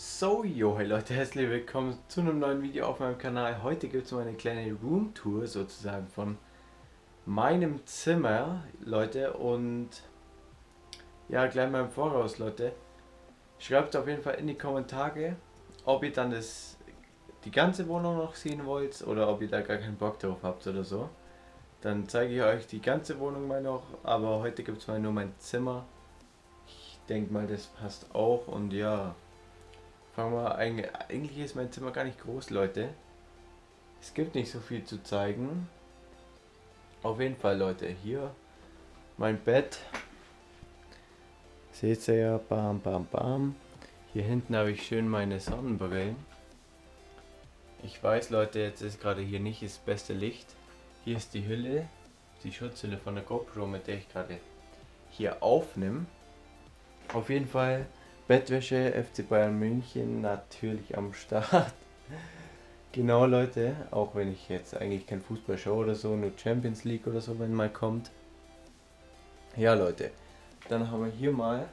So, yo, hey Leute, herzlich willkommen zu einem neuen Video auf meinem Kanal. Heute gibt es mal eine kleine Roomtour sozusagen von meinem Zimmer, Leute. Und ja, gleich mal im Voraus, Leute. Schreibt auf jeden Fall in die Kommentare, ob ihr dann das, die ganze Wohnung noch sehen wollt oder ob ihr da gar keinen Bock drauf habt oder so. Dann zeige ich euch die ganze Wohnung mal noch, aber heute gibt es mal nur mein Zimmer. Ich denke mal, das passt auch und ja. Fangen wir eigentlich, eigentlich ist mein Zimmer gar nicht groß, Leute. Es gibt nicht so viel zu zeigen. Auf jeden Fall, Leute, hier mein Bett. Seht ihr ja, bam, bam, bam. Hier hinten habe ich schön meine Sonnenbrillen. Ich weiß, Leute, jetzt ist gerade hier nicht das beste Licht. Hier ist die Hülle, die Schutzhülle von der GoPro, mit der ich gerade hier aufnehme. Auf jeden Fall Bettwäsche, FC Bayern München natürlich am Start. genau Leute, auch wenn ich jetzt eigentlich kein Fußball schaue oder so, nur Champions League oder so, wenn mal kommt. Ja Leute, dann haben wir hier mal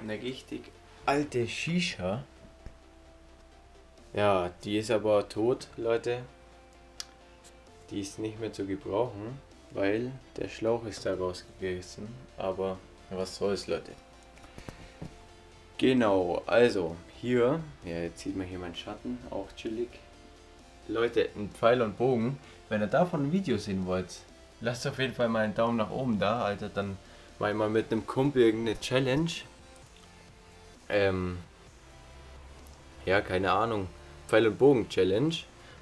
eine richtig alte Shisha. Ja, die ist aber tot, Leute. Die ist nicht mehr zu gebrauchen, weil der Schlauch ist da rausgegessen. Aber was soll's, Leute. Genau, also hier, ja, jetzt sieht man hier meinen Schatten, auch chillig. Leute, ein Pfeil und Bogen, wenn ihr davon ein Video sehen wollt, lasst auf jeden Fall mal einen Daumen nach oben da, Alter, dann mal mal mit einem Kumpel irgendeine Challenge. Ähm, ja, keine Ahnung, Pfeil und Bogen Challenge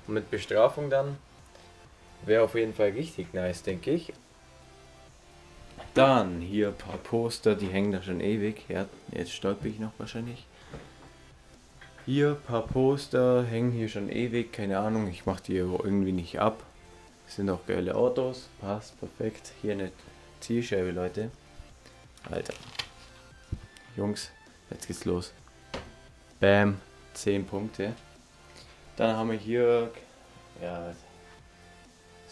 und mit Bestrafung dann wäre auf jeden Fall richtig nice, denke ich. Dann hier ein paar Poster, die hängen da schon ewig. Ja, jetzt stolper ich noch wahrscheinlich. Hier ein paar Poster hängen hier schon ewig. Keine Ahnung, ich mache die irgendwie nicht ab. Sind auch geile Autos. Passt perfekt. Hier eine Zielscheibe, Leute. Alter. Jungs, jetzt geht's los. Bam. 10 Punkte. Dann haben wir hier ja,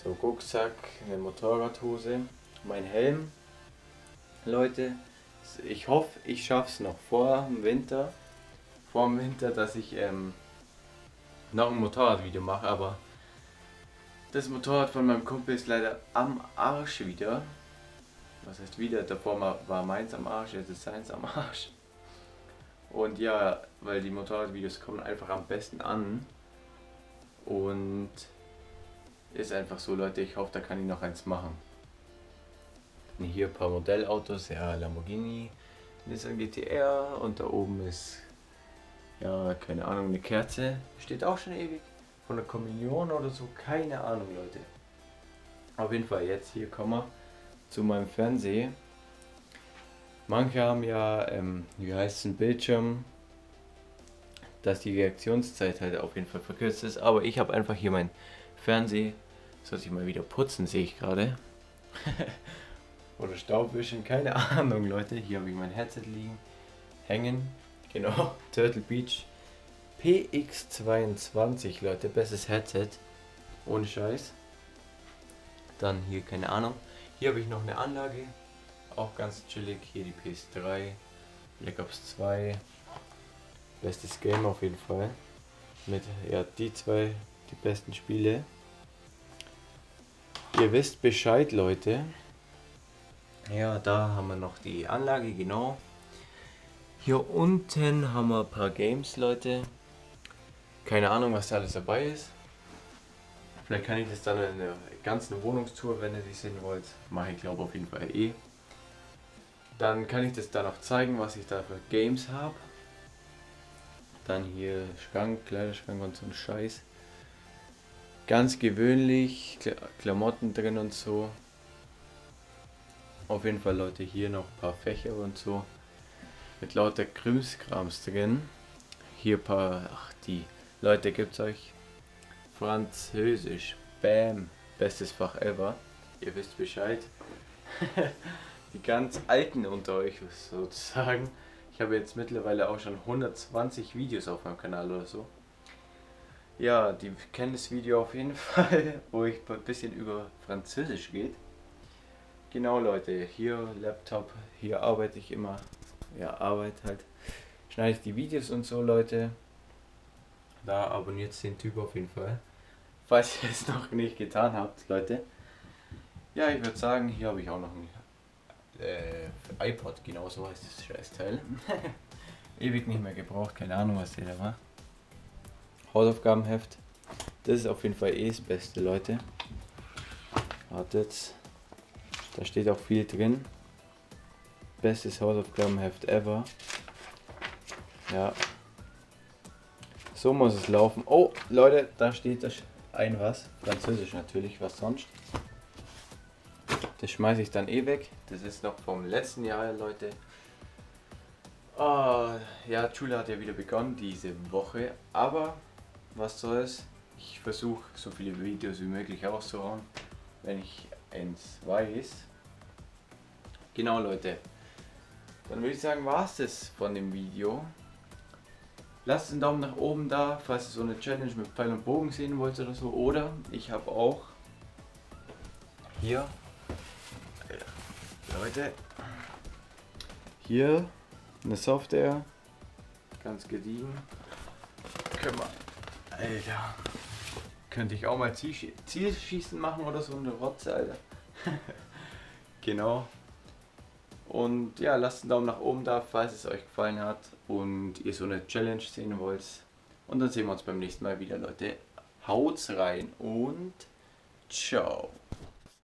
so Rucksack, eine Motorradhose, mein Helm, Leute. Ich hoffe, ich schaffe es noch vor dem Winter. Vor dem Winter, dass ich ähm, noch ein Motorradvideo mache, aber das Motorrad von meinem Kumpel ist leider am Arsch wieder. Was heißt wieder? Davor war meins am Arsch, jetzt ist seins am Arsch. Und ja, weil die Motorradvideos kommen einfach am besten an. Und ist einfach so, Leute. Ich hoffe, da kann ich noch eins machen. Hier ein paar Modellautos, ja, Lamborghini, Nissan GTR und da oben ist, ja, keine Ahnung, eine Kerze. Steht auch schon ewig. Von der Kommunion oder so, keine Ahnung, Leute. Auf jeden Fall, jetzt hier kommen wir zu meinem Fernseher. Manche haben ja, ähm, wie heißt es, ein Bildschirm, dass die Reaktionszeit halt auf jeden Fall verkürzt ist. Aber ich habe einfach hier mein Fernseher, soll ich mal wieder putzen, sehe ich gerade. oder Staubwischen, keine Ahnung, Leute. Hier habe ich mein Headset liegen, hängen. Genau, Turtle Beach PX22, Leute, bestes Headset. Ohne Scheiß. Dann hier, keine Ahnung. Hier habe ich noch eine Anlage. Auch ganz chillig. Hier die PS3. Black Ops 2. Bestes Game auf jeden Fall. Mit, ja, die zwei, die besten Spiele. Ihr wisst Bescheid, Leute. Ja, da haben wir noch die Anlage, genau. Hier unten haben wir ein paar Games, Leute. Keine Ahnung, was da alles dabei ist. Vielleicht kann ich das dann in der ganzen Wohnungstour, wenn ihr die sehen wollt, mache ich glaube auf jeden Fall eh. Dann kann ich das da noch zeigen, was ich da für Games habe. Dann hier Schrank, Kleiderschrank und so ein Scheiß. Ganz gewöhnlich, Klamotten drin und so. Auf jeden Fall, Leute, hier noch ein paar Fächer und so. Mit lauter Krimskrams drin. Hier ein paar, ach die, Leute, gibt's euch Französisch. Bam, bestes Fach ever. Ihr wisst Bescheid. die ganz Alten unter euch sozusagen. Ich habe jetzt mittlerweile auch schon 120 Videos auf meinem Kanal oder so. Ja, die kennen das Video auf jeden Fall, wo ich ein bisschen über Französisch geht. Genau Leute, hier Laptop, hier arbeite ich immer, ja Arbeit halt. schneide ich die Videos und so, Leute. Da abonniert den Typ auf jeden Fall. Falls ihr es noch nicht getan habt, Leute. Ja, ich würde sagen, hier habe ich auch noch ein äh, iPod, genau so heißt das Scheißteil. Ewig nicht mehr gebraucht, keine Ahnung, was der da macht. Hausaufgabenheft. Das ist auf jeden Fall eh das Beste, Leute. Wartet. Da steht auch viel drin. Bestes Hausaufgabenheft ever. Ja. So muss es laufen. Oh, Leute, da steht das ein was. Französisch natürlich, was sonst. Das schmeiße ich dann eh weg. Das ist noch vom letzten Jahr, Leute. Oh, ja, Schule hat ja wieder begonnen diese Woche. Aber was soll's. Ich versuche so viele Videos wie möglich auszuhauen, wenn ich eins weiß. Genau, Leute. Dann würde ich sagen, war es das von dem Video. Lasst einen Daumen nach oben da, falls ihr so eine Challenge mit Pfeil und Bogen sehen wollt oder so. Oder ich habe auch hier, Leute, hier eine Software, ganz gediegen. Können wir, Alter, könnte ich auch mal Zielschießen machen oder so eine Rotze, Alter. genau. Und ja, lasst einen Daumen nach oben da, falls es euch gefallen hat und ihr so eine Challenge sehen wollt. Und dann sehen wir uns beim nächsten Mal wieder, Leute. Haut's rein und ciao.